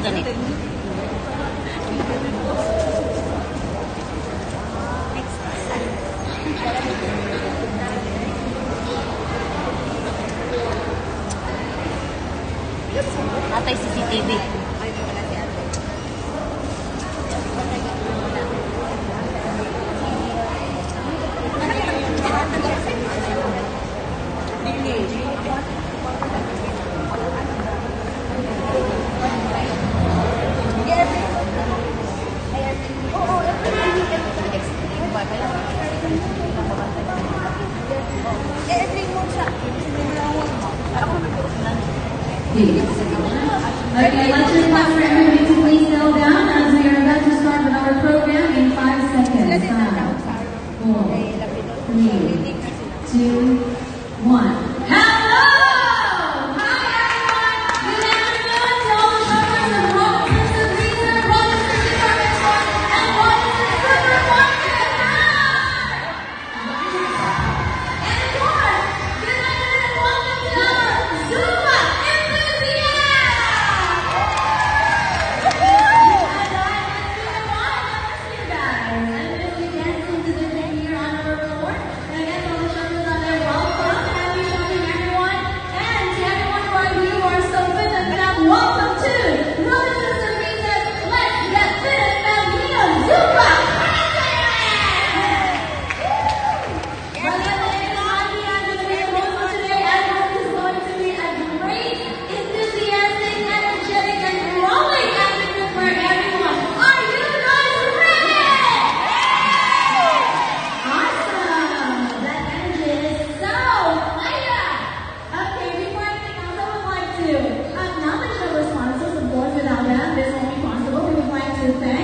ganito. Atay CCTV. Ay, wala Okay, let's request for everybody to please settle down as we are about to start with our program in five seconds. Five, four, three, two, one. understand.